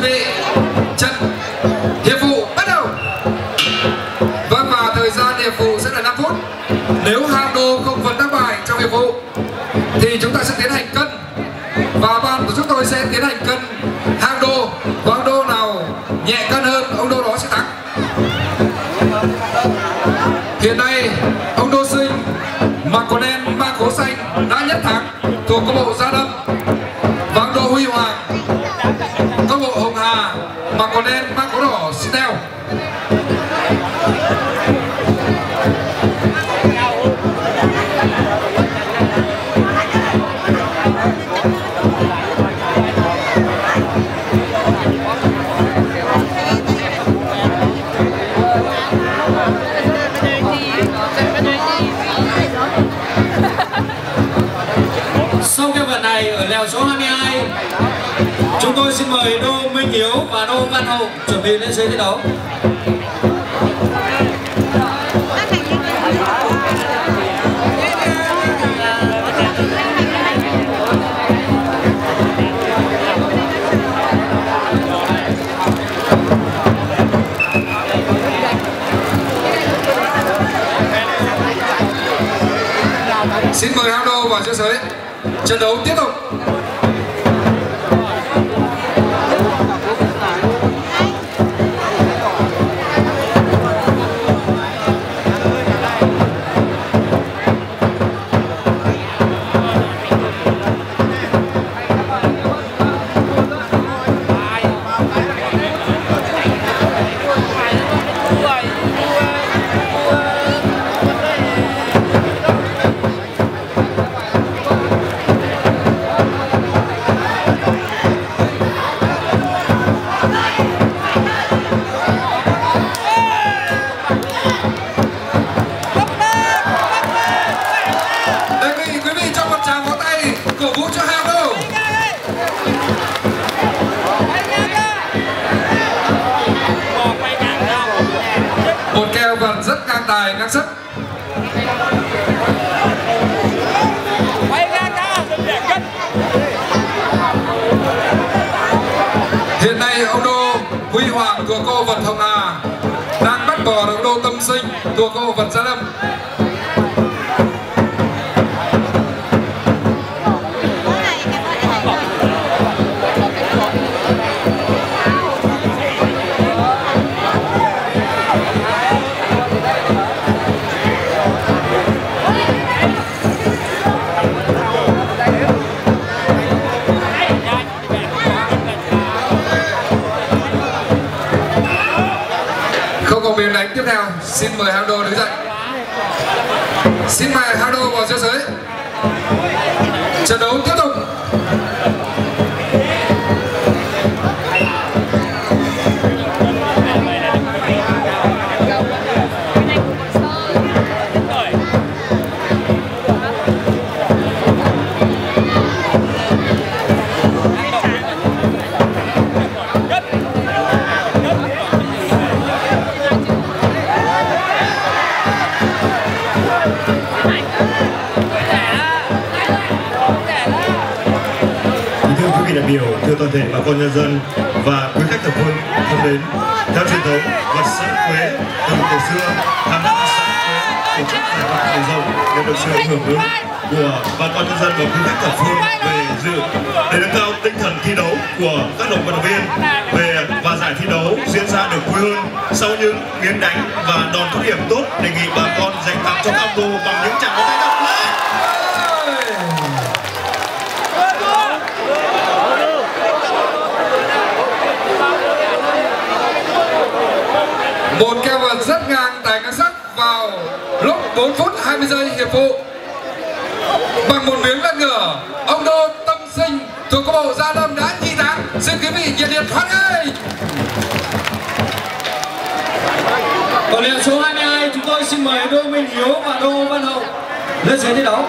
chuẩn bị, trận hiệp vụ bắt đầu. Vâng và thời gian hiệp vụ sẽ là 5 phút. Nếu hang đô không vượt đáp bài trong hiệp vụ, thì chúng ta sẽ tiến hành cân. Và ban của chúng tôi sẽ tiến hành cân hang đô và hang đô nào nhẹ cân hơn, ông đô đó sẽ thắng. Hiện nay, ông đô sinh mặc quần đen mang khố xanh đã nhất thắng, thuộc câu bộ gia lâm mà mặc quần đen mang khố đỏ xin theo Sau cái vận này ở lèo số 22 Chúng tôi xin mời Đô Minh Hiếu và Đô Văn Hậu chuẩn bị lên sân thi đấu. Xin mời hang đô vào giữa giới trận đấu tiếp tục. Một keo vật rất ngang tài, ngang sức. Hiện nay ông đô, huy hoàng thuộc cô vật hồng hà, đang bắt bò được ông đô tâm sinh thuộc cô vật gia lâm. Nào xin mời hang đô đứng dậy. Xin mời hang đô vào giữa giới. Trận đấu tiếp tục. Đại biểu, thưa toàn thể bà con nhân dân và quý khách thập phương thân đến, theo truyền thống vật xã Quế từ cổ xưa, hàng năm xã Quế tổ chức giải vật cầu rồng nhận được sự hưởng ứng của bà con nhân dân và quý khách thập phương về dự. Để nâng cao tinh thần thi đấu của các đồng vận động viên về và giải thi đấu diễn ra được vui hơn sau những miếng đánh và đòn thoát hiểm tốt đề nghị bà con dành tặng cho các cô 4 phút 20 giây, hiệp vụ bằng một miếng bất ngửa, ông đô tâm sinh thuộc câu bộ gia lâm đã thi thắng xin quý vị nhiệt liệt hoan nghênh. Còn lèo số 22 chúng tôi xin mời Đô Minh Hiếu và Đô Văn Hậu lên sân thi đấu.